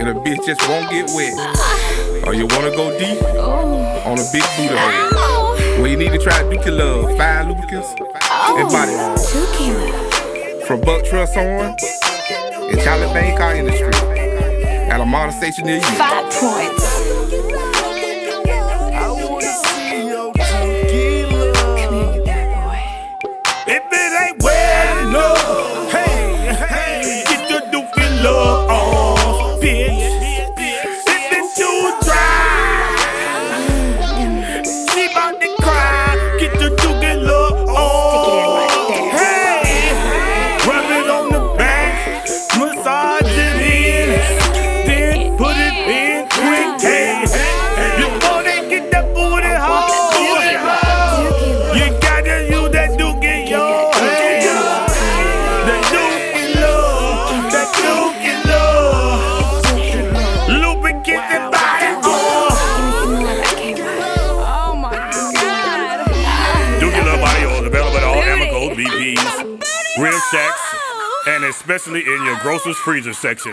and a bitch just won't get wet. Or you wanna go deep on a big booty hole. Well, you need to try Dookie Love, five lubricants and body. From Buck Thrusthorne and Charlotte Bank Car Industry at a model station near you. Five points. Cry. Get BPs, Real Shacks, and especially in your grocer's freezer section.